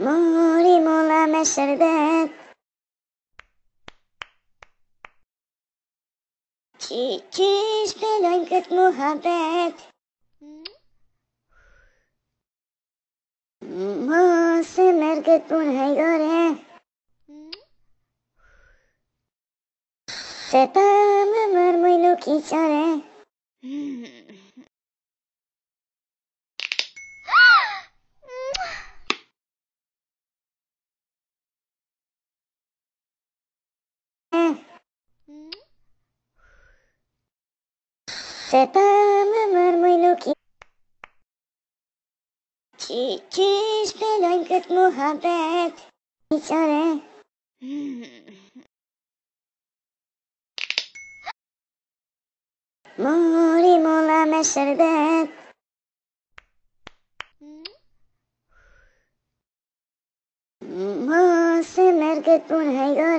मोरी मोला में शरबत चीज़ पे लंकत मोहब्बत से मरकत पुनः गोरे से तम मर मैनु की चरे sepame mărmâinuchii. Și cinci pe doi cât muhabet, Mițoare. Murim o la meșerdet. Mă se merg cât un haigore.